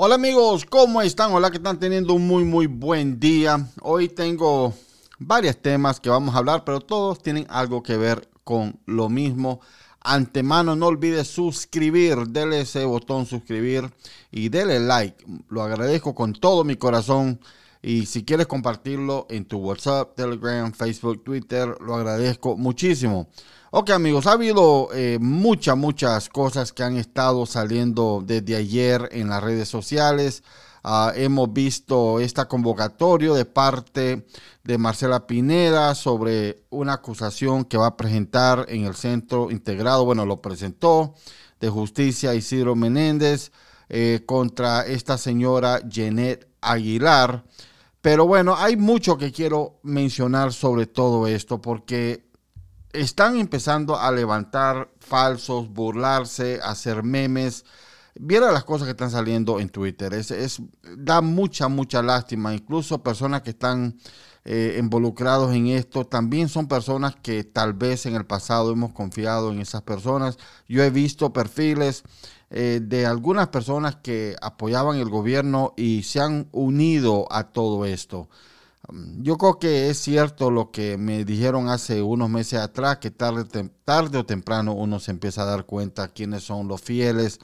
Hola amigos, ¿cómo están? Hola que están teniendo un muy muy buen día. Hoy tengo varios temas que vamos a hablar, pero todos tienen algo que ver con lo mismo. Antemano no olvides suscribir, dele ese botón suscribir y dele like. Lo agradezco con todo mi corazón. Y si quieres compartirlo en tu WhatsApp, Telegram, Facebook, Twitter, lo agradezco muchísimo. Ok amigos, ha habido eh, muchas, muchas cosas que han estado saliendo desde ayer en las redes sociales. Ah, hemos visto esta convocatoria de parte de Marcela Pineda sobre una acusación que va a presentar en el centro integrado, bueno, lo presentó, de justicia Isidro Menéndez eh, contra esta señora Jeanette Aguilar. Pero bueno, hay mucho que quiero mencionar sobre todo esto porque están empezando a levantar falsos, burlarse, hacer memes. Vieron las cosas que están saliendo en Twitter. Es, da mucha, mucha lástima. Incluso personas que están eh, involucrados en esto también son personas que tal vez en el pasado hemos confiado en esas personas. Yo he visto perfiles eh, de algunas personas que apoyaban el gobierno y se han unido a todo esto. Mm, yo creo que es cierto lo que me dijeron hace unos meses atrás, que tarde, tarde o temprano uno se empieza a dar cuenta quiénes son los fieles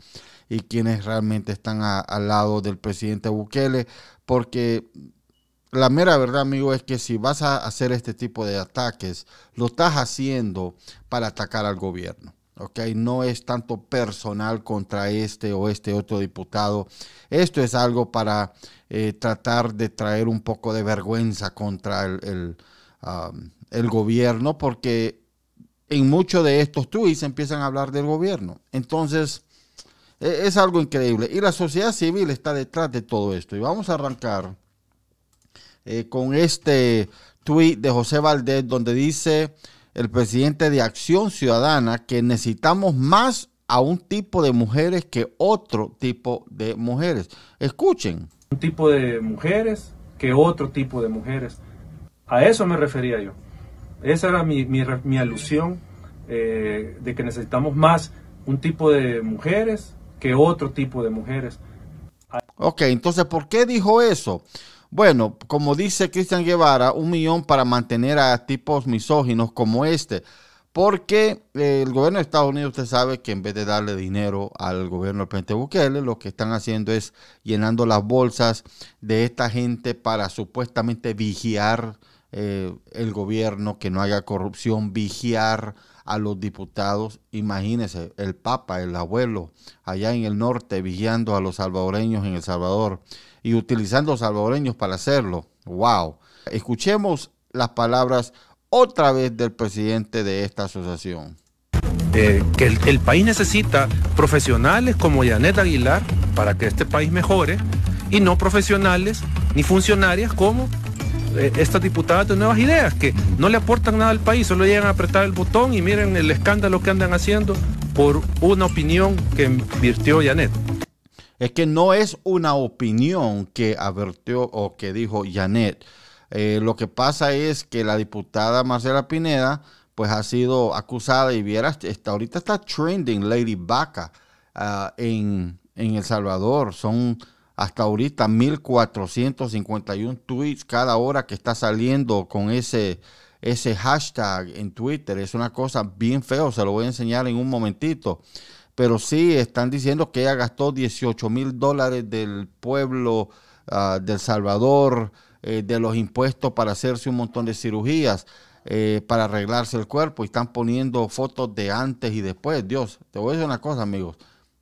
y quiénes realmente están al lado del presidente Bukele, porque la mera verdad, amigo, es que si vas a hacer este tipo de ataques, lo estás haciendo para atacar al gobierno. ¿Ok? No es tanto personal contra este o este otro diputado. Esto es algo para eh, tratar de traer un poco de vergüenza contra el, gobierno, porque en muchos de estos tweets empiezan a hablar del gobierno. Entonces, e, es algo increíble. Y la sociedad civil está detrás de todo esto. Y vamos a arrancar eh, con este tweet de José Valdés, donde dice el presidente de Acción Ciudadana que necesitamos más a un tipo de mujeres que otro tipo de mujeres. Escuchen. Un tipo de mujeres que otro tipo de mujeres. A eso me refería yo. Esa era mi, alusión eh, de que necesitamos más un tipo de mujeres que otro tipo de mujeres. Ok, entonces, ¿por qué dijo eso? Bueno, como dice Cristian Guevara, un millón para mantener a tipos misóginos como este. Porque eh, el gobierno de Estados Unidos, usted sabe que en vez de darle dinero al gobierno del presidente Bukele, lo que están haciendo es llenando las bolsas de esta gente para supuestamente vigiar eh, el gobierno, que no haya corrupción, vigiar a los diputados. Imagínese, el Papa, el abuelo, allá en el norte, vigiando a los salvadoreños en El Salvador y utilizando salvadoreños para hacerlo. ¡Wow! Escuchemos las palabras otra vez del presidente de esta asociación. Eh, que el, país necesita profesionales como Janet Aguilar para que este país mejore y no profesionales ni funcionarias como estas diputadas de nuevas ideas que no le aportan nada al país, solo llegan a apretar el botón y miren el escándalo que andan haciendo por una opinión que invirtió Janet es que no es una opinión que advirtió o que dijo Janet. Eh, lo que pasa es que la diputada Marcela Pineda pues ha sido acusada y viera, está, ahorita está trending Lady Vaca ah, en, en, El Salvador. Son hasta ahorita 1451 tweets cada hora que está saliendo con ese, ese hashtag en Twitter. Es una cosa bien feo, se lo voy a enseñar en un momentito pero sí están diciendo que ella gastó 18 mil dólares del pueblo uh, del Salvador, eh, de los impuestos para hacerse un montón de cirugías, eh, para arreglarse el cuerpo y están poniendo fotos de antes y después. Dios, te voy a decir una cosa, amigos.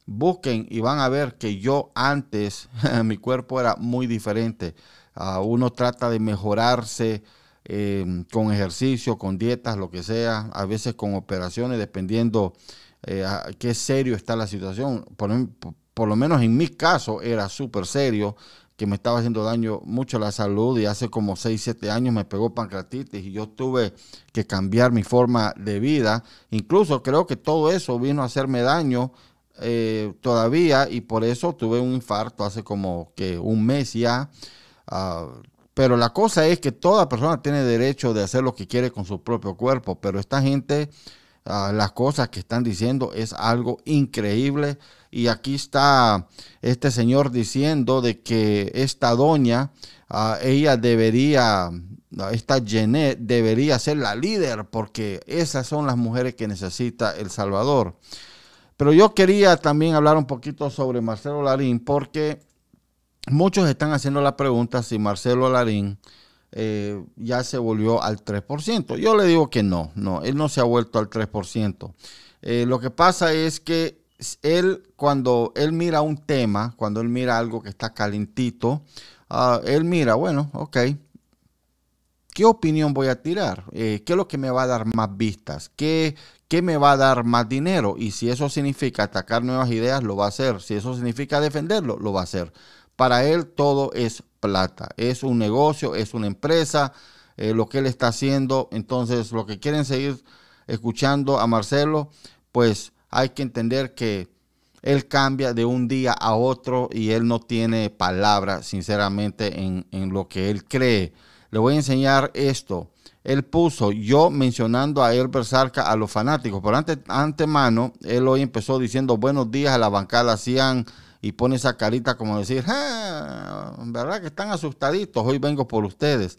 Busquen y van a ver que yo antes, mi cuerpo era muy diferente. Uh, uno trata de mejorarse. Eh, con ejercicio, con dietas, lo que sea, a veces con operaciones, dependiendo eh, qué serio está la situación. Por, lo menos en mi caso era súper serio, que me estaba haciendo daño mucho a la salud y hace como 6, 7 años me pegó pancreatitis y yo tuve que cambiar mi forma de vida. Incluso creo que todo eso vino a hacerme daño eh, todavía y por eso tuve un infarto hace como que un mes ya. Ah, pero la cosa es que toda persona tiene derecho de hacer lo que quiere con su propio cuerpo, pero esta gente Ah, las cosas que están diciendo es algo increíble Y aquí está este señor diciendo de que esta doña, ah, ella debería, esta Jeanette debería ser la líder porque esas son las mujeres que necesita El Salvador. Pero yo quería también hablar un poquito sobre Marcelo Larín porque muchos están haciendo la pregunta si Marcelo Larín eh, ya se volvió al 3%. Yo le digo que no, no, él no se ha vuelto al 3%. Eh, lo que pasa es que él, cuando él mira un tema, cuando él mira algo que está calentito, ah, él mira, bueno, ok, ¿qué opinión voy a tirar? Eh, ¿Qué es lo que me va a dar más vistas? ¿Qué, ¿Qué me va a dar más dinero? Y si eso significa atacar nuevas ideas, lo va a hacer. Si eso significa defenderlo, lo va a hacer. Para él todo es plata. Es un negocio, es una empresa, eh, lo que él está haciendo. Entonces, lo que quieren seguir escuchando a Marcelo, pues hay que entender que él cambia de un día a otro y él no tiene palabra, sinceramente, en, lo que él cree. Le voy a enseñar esto. Él puso, yo mencionando a Elber Sarca a los fanáticos, pero ante, antemano, él hoy empezó diciendo buenos días a la bancada Cian y pone esa carita como decir, ah, ¿verdad que están asustaditos? Hoy vengo por ustedes.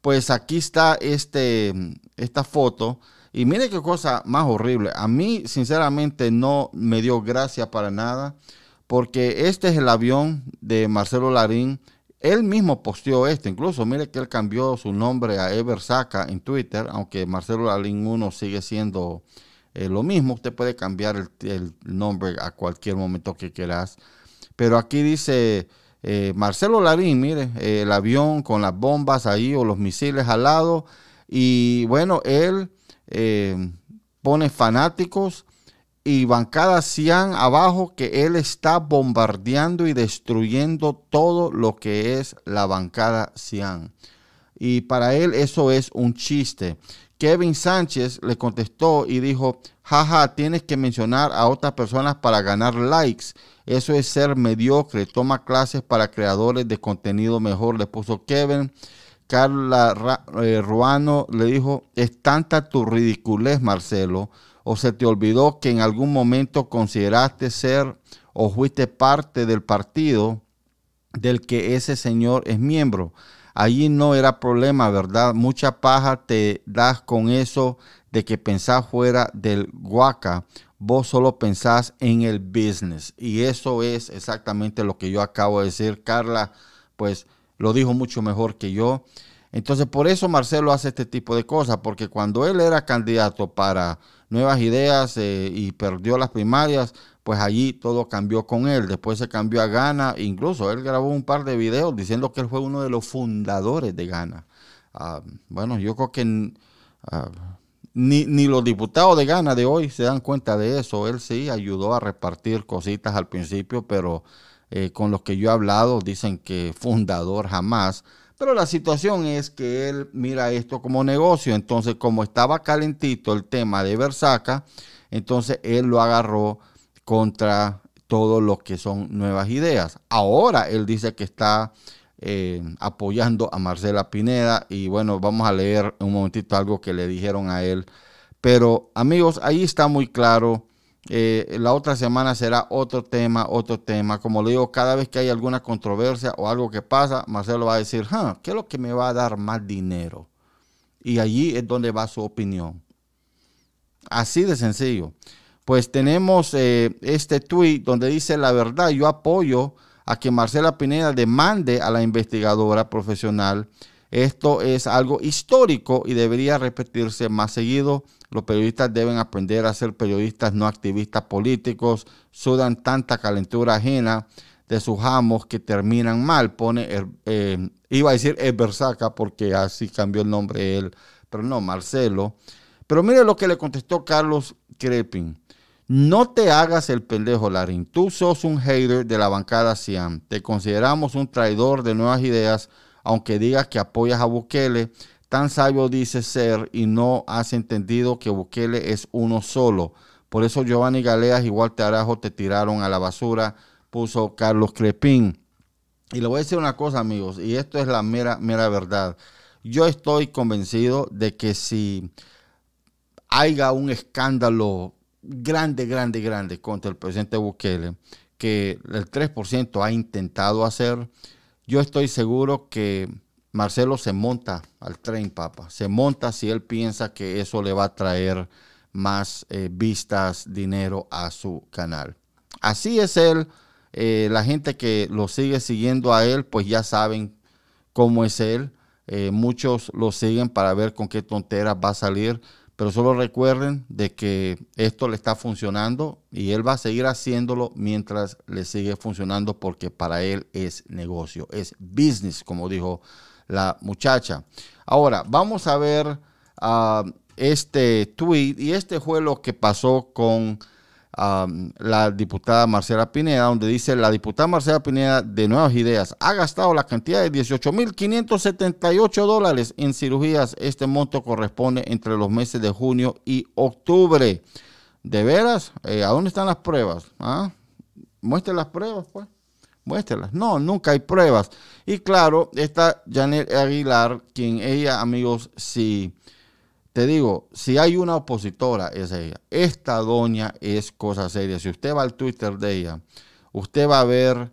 Pues aquí está este, esta foto. Y mire qué cosa más horrible. A mí, sinceramente, no me dio gracia para nada, porque este es el avión de Marcelo Larín. Él mismo posteó este, incluso mire que él cambió su nombre a Ever Saca en Twitter, aunque Marcelo Larín 1 sigue siendo eh, lo mismo, usted puede cambiar el, nombre a cualquier momento que quieras. Pero aquí dice eh, Marcelo Larín, mire, eh, el avión con las bombas ahí o los misiles al lado. Y bueno, él pone fanáticos y bancada Cian abajo que él está bombardeando y destruyendo todo lo que es la bancada Cian. Y para él eso es un chiste. Kevin Sánchez le contestó y dijo, jaja, tienes que mencionar a otras personas para ganar likes. Eso es ser mediocre. Toma clases para creadores de contenido mejor. Le puso Kevin. Carla eh, Ruano le dijo, es tanta tu ridiculez, Marcelo, o se te olvidó que en algún momento consideraste ser o fuiste parte del partido del que ese señor es miembro allí no era problema, ¿verdad? Mucha paja te das con eso de que pensás fuera del guaca. Vos solo pensás en el business. Y eso es exactamente lo que yo acabo de decir. Carla, pues lo dijo mucho mejor que yo. Entonces, por eso Marcelo hace este tipo de cosas, porque cuando él era candidato para nuevas ideas eh, y perdió las primarias, pues allí todo cambió con él. Después se cambió a Ghana, incluso él grabó un par de videos diciendo que él fue uno de los fundadores de Ghana. Ah, bueno, yo creo que ah, ni, los diputados de Ghana de hoy se dan cuenta de eso. Él sí ayudó a repartir cositas al principio, pero eh, con los que yo he hablado dicen que fundador jamás. Pero la situación es que él mira esto como negocio. Entonces, como estaba calentito el tema de Versaca, entonces él lo agarró contra todo lo que son nuevas ideas. Ahora él dice que está eh, apoyando a Marcela Pineda y bueno, vamos a leer un momentito algo que le dijeron a él. Pero amigos, ahí está muy claro. Eh, la otra semana será otro tema, otro tema. Como le digo, cada vez que hay alguna controversia o algo que pasa, Marcelo va a decir, ¿qué es lo que me va a dar más dinero? Y allí es donde va su opinión. Así de sencillo pues tenemos eh, este tweet donde dice la verdad, yo apoyo a que Marcela Pineda demande a la investigadora profesional. Esto es algo histórico y debería repetirse más seguido. Los periodistas deben aprender a ser periodistas, no activistas políticos. Sudan tanta calentura ajena de sus amos que terminan mal. Pone, eh, iba a decir Bersaca porque así cambió el nombre él, pero no, Marcelo. Pero mire lo que le contestó Carlos Crepin. No te hagas el pendejo, Larín. Tú sos un hater de la bancada Siam. Te consideramos un traidor de nuevas ideas, aunque digas que apoyas a Bukele. Tan sabio dices ser y no has entendido que Bukele es uno solo. Por eso Giovanni Galeas y Walter Arajo te tiraron a la basura, puso Carlos Crepín. Y le voy a decir una cosa, amigos, y esto es la mera, mera verdad. Yo estoy convencido de que si haya un escándalo grande, grande, grande contra el presidente Bukele, que el 3% ha intentado hacer, yo estoy seguro que Marcelo se monta al tren, papa. Se monta si él piensa que eso le va a traer más eh, vistas, dinero a su canal. Así es él. Eh, la gente que lo sigue siguiendo a él, pues ya saben cómo es él. Eh, muchos lo siguen para ver con qué tonteras va a salir. Pero solo recuerden de que esto le está funcionando y él va a seguir haciéndolo mientras le sigue funcionando porque para él es negocio, es business, como dijo la muchacha. Ahora, vamos a ver ah, este tweet y este fue lo que pasó con la diputada Marcela Pineda, donde dice la diputada Marcela Pineda de Nuevas Ideas ha gastado la cantidad de 18.578 dólares en cirugías. Este monto corresponde entre los meses de junio y octubre. ¿De veras? Eh, ¿A dónde están las pruebas? ¿Ah? Muestre las pruebas, pues. Muéstrelas. No, nunca hay pruebas. Y claro, está Janet Aguilar, quien ella, amigos, si te digo, si hay una opositora, es ella. Esta doña es cosa seria. Si usted va al Twitter de ella, usted va a ver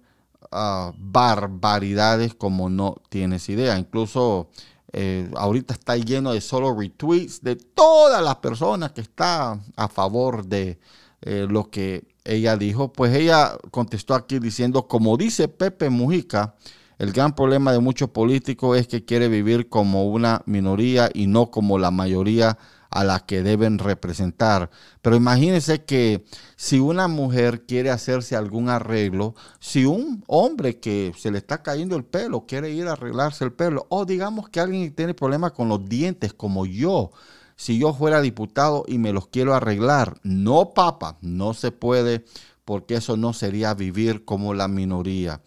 ah, barbaridades como no tienes idea. Incluso eh, ahorita está lleno de solo retweets de todas las personas que están a favor de eh, lo que ella dijo. Pues ella contestó aquí diciendo, como dice Pepe Mujica, el gran problema de muchos políticos es que quiere vivir como una minoría y no como la mayoría a la que deben representar. Pero imagínense que si una mujer quiere hacerse algún arreglo, si un hombre que se le está cayendo el pelo quiere ir a arreglarse el pelo, o digamos que alguien tiene problemas con los dientes como yo, si yo fuera diputado y me los quiero arreglar, no papa, no se puede porque eso no sería vivir como la minoría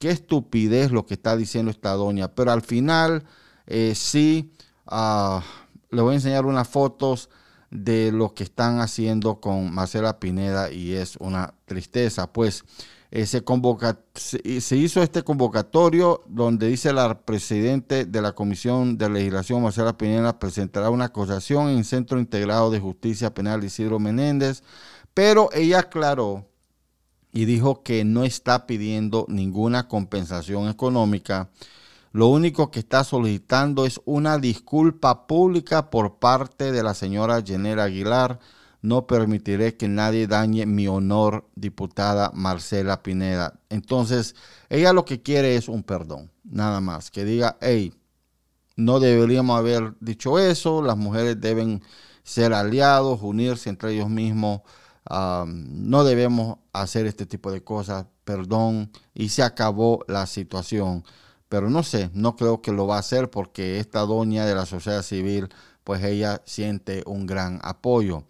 qué estupidez lo que está diciendo esta doña. Pero al final, eh, sí, ah, le voy a enseñar unas fotos de lo que están haciendo con Marcela Pineda y es una tristeza. Pues eh, se, convoca, se, hizo este convocatorio donde dice la presidente de la Comisión de Legislación, Marcela Pineda, presentará una acusación en Centro Integrado de Justicia Penal Isidro Menéndez, pero ella aclaró y dijo que no está pidiendo ninguna compensación económica. Lo único que está solicitando es una disculpa pública por parte de la señora Jenera Aguilar. No permitiré que nadie dañe mi honor, diputada Marcela Pineda. Entonces, ella lo que quiere es un perdón, nada más. Que diga, hey, no deberíamos haber dicho eso, las mujeres deben ser aliados, unirse entre ellos mismos no debemos hacer este tipo de cosas, perdón, y se acabó la situación. Pero no sé, no creo que lo va a hacer porque esta doña de la sociedad civil, pues ella siente un gran apoyo.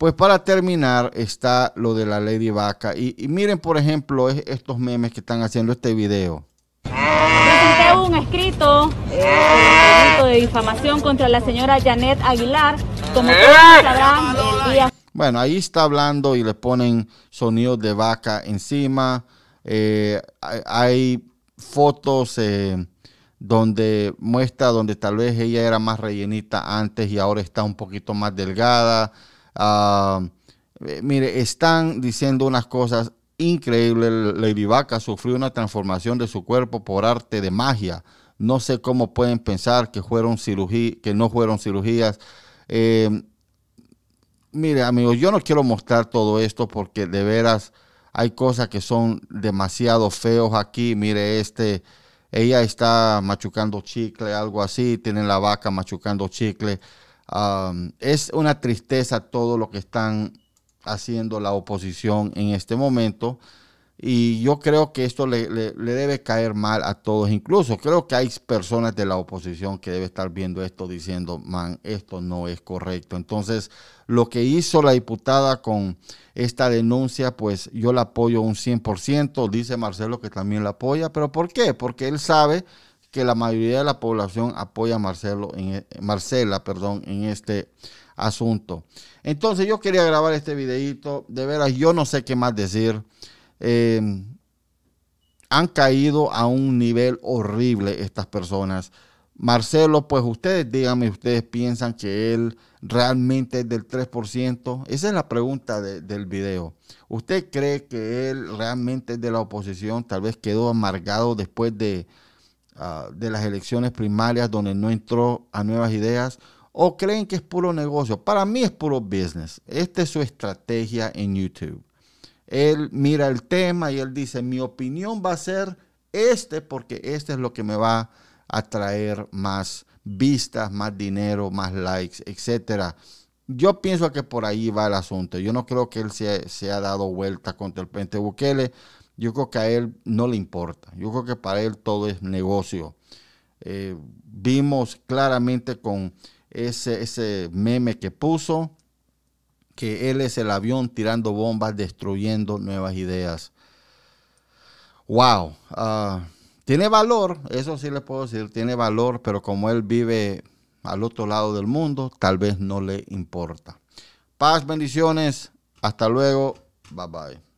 Pues para terminar está lo de la Lady Vaca. Y, miren, por ejemplo, estos memes que están haciendo este video. Presenté un escrito eh, de difamación contra la señora Janet Aguilar. Como todos sabrán, bueno, ahí está hablando y le ponen sonidos de vaca encima. Eh, hay fotos eh, donde muestra donde tal vez ella era más rellenita antes y ahora está un poquito más delgada. Ah, eh, mire, están diciendo unas cosas increíbles. Lady Vaca sufrió una transformación de su cuerpo por arte de magia. No sé cómo pueden pensar que fueron que no fueron cirugías. Mire, amigos, yo no quiero mostrar todo esto porque de veras hay cosas que son demasiado feos aquí. Mire, este, ella está machucando chicle, algo así, tiene la vaca machucando chicle. Es una tristeza todo lo que están haciendo la oposición en este momento. Y yo creo que esto le, debe caer mal a todos. Incluso creo que hay personas de la oposición que deben estar viendo esto diciendo, man, esto no es correcto. Entonces, lo que hizo la diputada con esta denuncia, pues yo la apoyo un 100%. Dice Marcelo que también la apoya. ¿Pero por qué? Porque él sabe que la mayoría de la población apoya a Marcelo en, e, Marcela perdón, en este asunto. Entonces yo quería grabar este videito. De veras, yo no sé qué más decir. Em, han caído a un nivel horrible estas personas. Marcelo, pues ustedes díganme, ustedes piensan que él realmente es del 3%. Esa es la pregunta del video. ¿Usted cree que él realmente es de la oposición? Tal vez quedó amargado después de, ah, de las elecciones primarias donde no entró a nuevas ideas. ¿O creen que es puro negocio? Para mí es puro business. Esta es su estrategia en YouTube. Él mira el tema y él dice, mi opinión va a ser este porque este es lo que me va a atraer más vistas, más dinero, más likes, etcétera. Yo pienso que por ahí va el asunto. Yo no creo que él se, se ha dado vuelta contra el presidente Bukele. Yo creo que a él no le importa. Yo creo que para él todo es negocio. Eh, vimos claramente con ese, ese meme que puso que él es el avión tirando bombas, destruyendo nuevas ideas. Wow. Uh, tiene valor, eso sí le puedo decir, tiene valor, pero como él vive al otro lado del mundo, tal vez no le importa. Paz, bendiciones, hasta luego, bye bye.